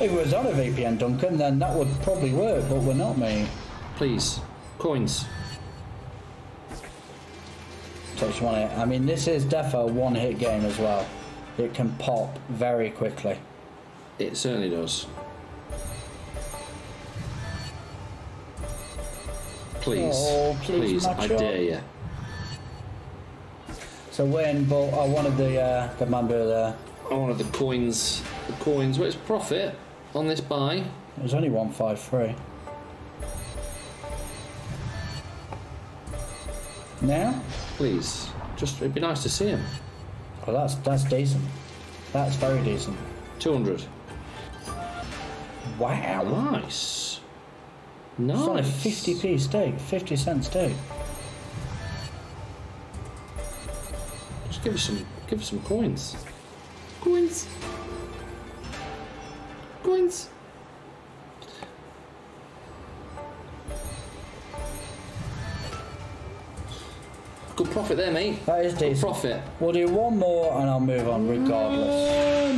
If it was on a VPN, Duncan, then that would probably work, but we're not, mate. Please. Coins. Touch one hit. I mean, this is defo a one-hit game as well. It can pop very quickly. It certainly does. Please. Oh, please I dare you. So win, but I wanted the uh, the member there. I wanted the coins. The coins. What's profit on this buy? It was only one five three. Now, Please. Just, it'd be nice to see him. well, that's that's decent. That's very decent. 200. Wow. Nice. Nice. It's on a 50p stake, 50 cent stake. Just give us some, give us some coins. Coins. Coins. Good profit there, mate. That is Good decent. profit. We'll do one more and I'll move on regardless. One.